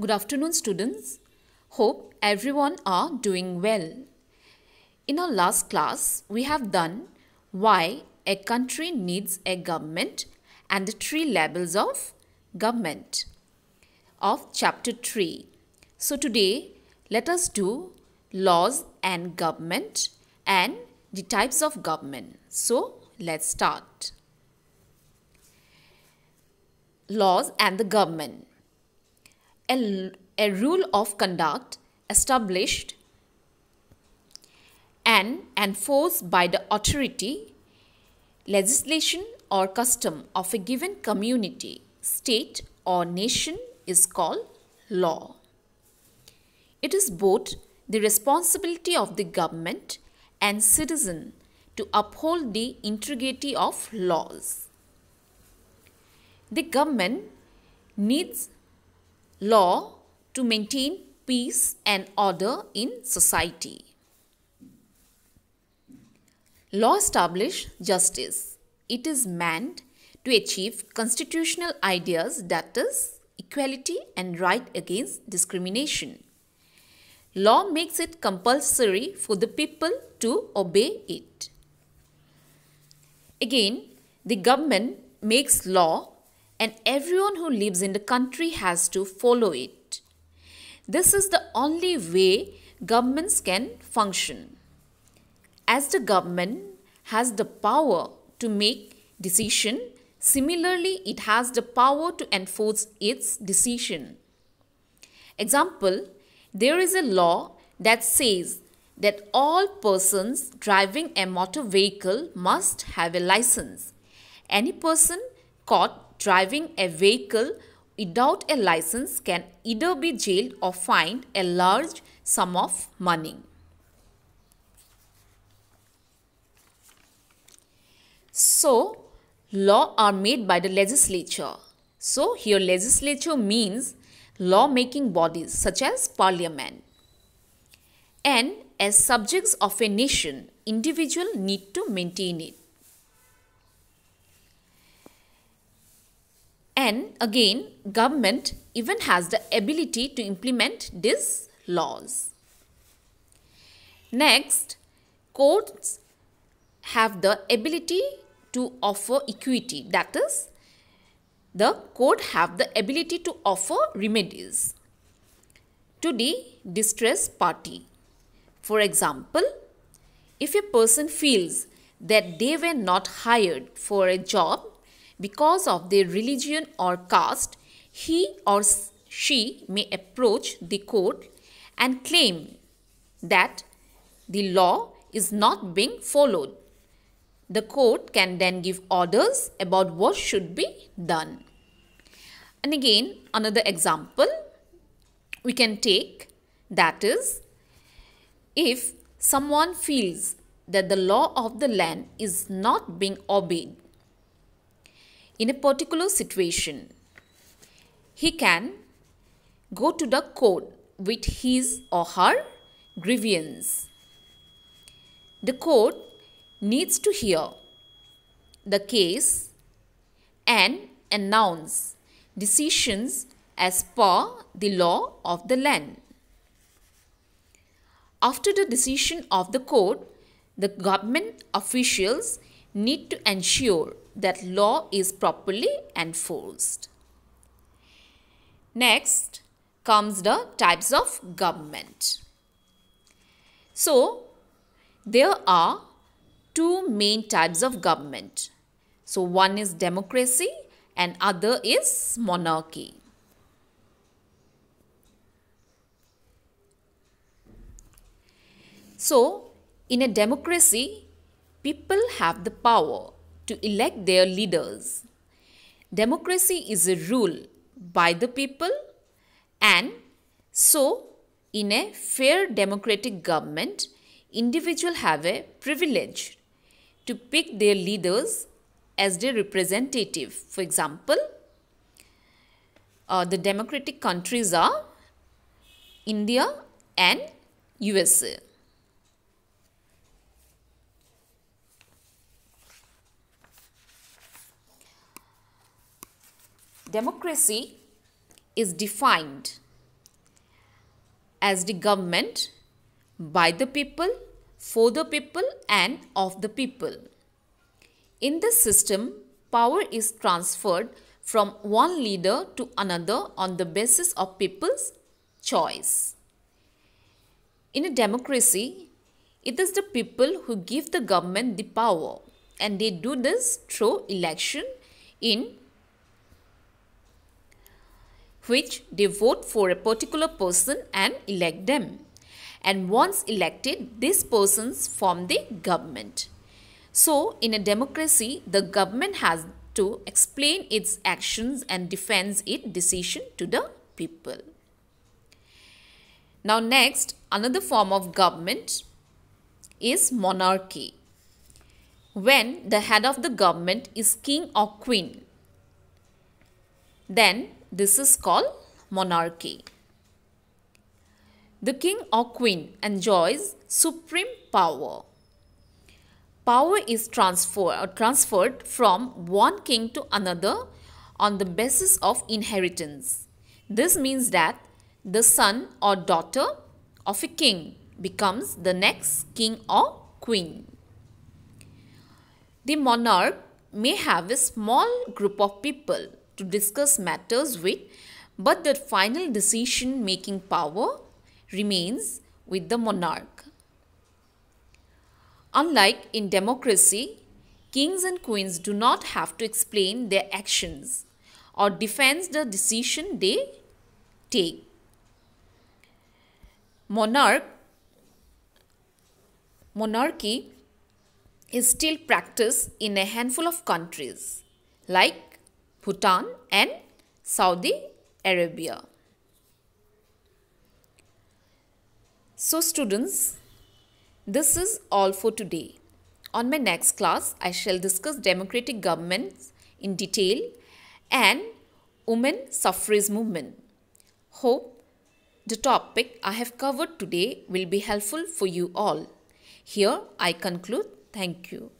Good afternoon, students. Hope everyone are doing well. In our last class, we have done why a country needs a government and the three levels of government of chapter 3. So today, let us do laws and government and the types of government. So let's start. Laws and the government. A, a rule of conduct established and enforced by the authority, legislation, or custom of a given community, state, or nation is called law. It is both the responsibility of the government and citizen to uphold the integrity of laws. The government needs law to maintain peace and order in society. Law establishes justice. It is meant to achieve constitutional ideas that is equality and right against discrimination. Law makes it compulsory for the people to obey it. Again, the government makes law and everyone who lives in the country has to follow it. This is the only way governments can function. As the government has the power to make decision, similarly it has the power to enforce its decision. Example, there is a law that says that all persons driving a motor vehicle must have a license. Any person caught driving a vehicle without a license can either be jailed or fined a large sum of money. So, law are made by the legislature. So, here legislature means law-making bodies such as parliament. And as subjects of a nation, individual need to maintain it. And again, government even has the ability to implement these laws. Next, courts have the ability to offer equity that is the court have the ability to offer remedies to the distressed party. For example, if a person feels that they were not hired for a job because of their religion or caste, he or she may approach the court and claim that the law is not being followed the court can then give orders about what should be done. And again, another example we can take that is if someone feels that the law of the land is not being obeyed in a particular situation, he can go to the court with his or her grievance. The court needs to hear the case and announce decisions as per the law of the land. After the decision of the court, the government officials need to ensure that law is properly enforced. Next comes the types of government. So, there are two main types of government. So one is democracy and other is monarchy. So in a democracy, people have the power to elect their leaders. Democracy is a rule by the people and so in a fair democratic government, individuals have a privilege to pick their leaders as their representative. For example, uh, the democratic countries are India and USA. Democracy is defined as the government by the people, for the people, and of the people. In this system, power is transferred from one leader to another on the basis of people's choice. In a democracy, it is the people who give the government the power and they do this through election in which they vote for a particular person and elect them. And once elected, these persons form the government. So, in a democracy, the government has to explain its actions and defends its decision to the people. Now, next, another form of government is monarchy. When the head of the government is king or queen, then this is called monarchy. The king or queen enjoys supreme power. Power is transfer, uh, transferred from one king to another on the basis of inheritance. This means that the son or daughter of a king becomes the next king or queen. The monarch may have a small group of people to discuss matters with, but the final decision making power remains with the monarch. Unlike in democracy, kings and queens do not have to explain their actions or defend the decision they take. Monarch monarchy is still practiced in a handful of countries like Bhutan and Saudi Arabia. So students, this is all for today. On my next class, I shall discuss democratic governments in detail and women suffrage movement. Hope the topic I have covered today will be helpful for you all. Here I conclude. Thank you.